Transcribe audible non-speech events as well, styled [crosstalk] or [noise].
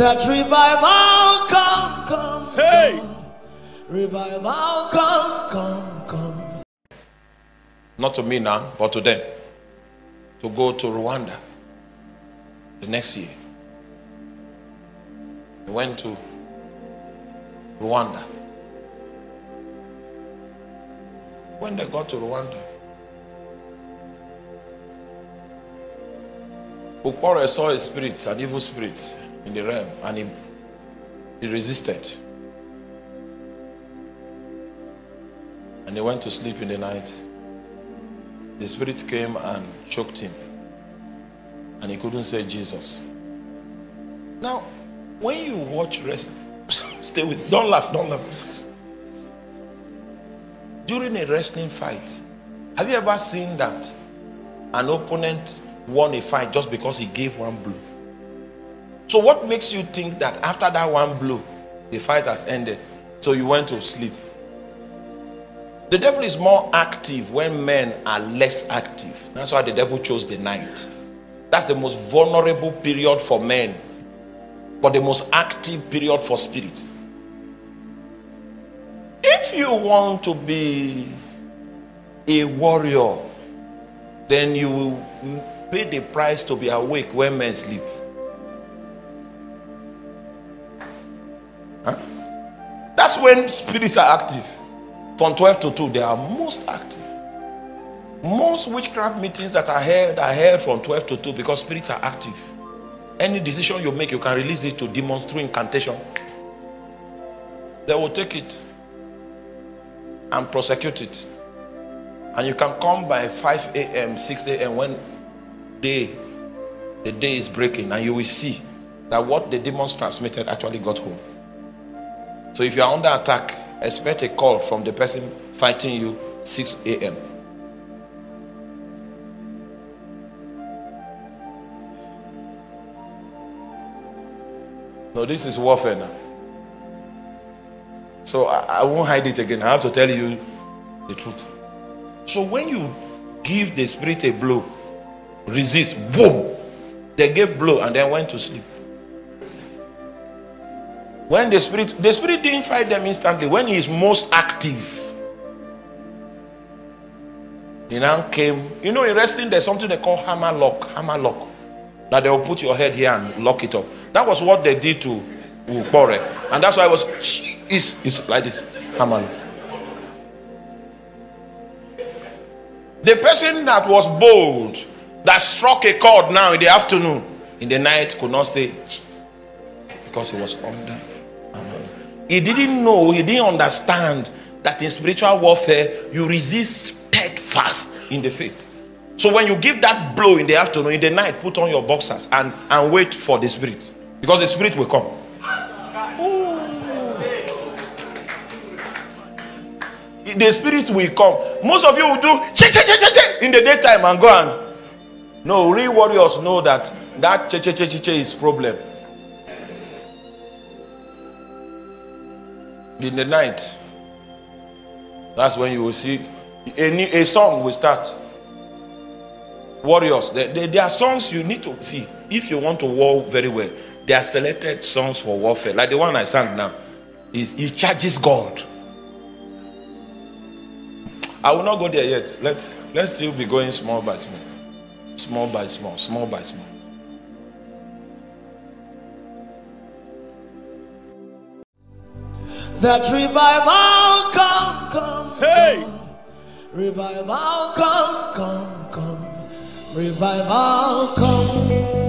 That revival come, come. Hey! Revival come, come, come. Not to me now, but to them. To go to Rwanda the next year. They went to Rwanda. When they got to Rwanda, Ukpore saw a spirit, an evil spirit in the realm, and he, he resisted. And he went to sleep in the night. The spirit came and choked him. And he couldn't say Jesus. Now, when you watch rest, [laughs] stay with, don't laugh, don't laugh. During a wrestling fight, have you ever seen that an opponent won a fight just because he gave one blow? So, what makes you think that after that one blow, the fight has ended? So, you went to sleep. The devil is more active when men are less active. That's why the devil chose the night. That's the most vulnerable period for men, but the most active period for spirits. If you want to be a warrior, then you will pay the price to be awake when men sleep. When spirits are active. From 12 to 2, they are most active. Most witchcraft meetings that are held are held from 12 to 2 because spirits are active. Any decision you make, you can release it to demons through incantation. They will take it and prosecute it. And you can come by 5 a.m., 6 a.m. when day, the day is breaking, and you will see that what the demons transmitted actually got home. So if you are under attack, expect a call from the person fighting you 6 a.m. No, this is warfare now. So I, I, won't hide it again. I have to tell you the truth. So when you give the spirit a blow, resist, boom, they gave blow and then went to sleep. When the spirit, the spirit didn't fight them instantly. When he is most active, he now came. You know, in wrestling, there's something they call hammer lock. Hammer lock. That they will put your head here and lock it up. That was what they did to Ukpore. And that's why I was it's, it's like this. Hammer. The person that was bold, that struck a chord now in the afternoon, in the night could not stay because he was under. He didn't know, he didn't understand that in spiritual warfare you resist steadfast in the faith. So when you give that blow in the afternoon, in the night, put on your boxers and, and wait for the spirit. Because the spirit will come. Ooh. The spirit will come. Most of you will do che, che, che, che, in the daytime and go and no real warriors know that that che che che che, che is problem. In the night, that's when you will see a, a song will start. Warriors, there, there, there are songs you need to see if you want to war very well. There are selected songs for warfare, like the one I sang now. Is he charges God. I will not go there yet. Let let's still be going small by small, small by small, small by small. That revival come, come. Hey! Come. Revival come, come, come. Revival come.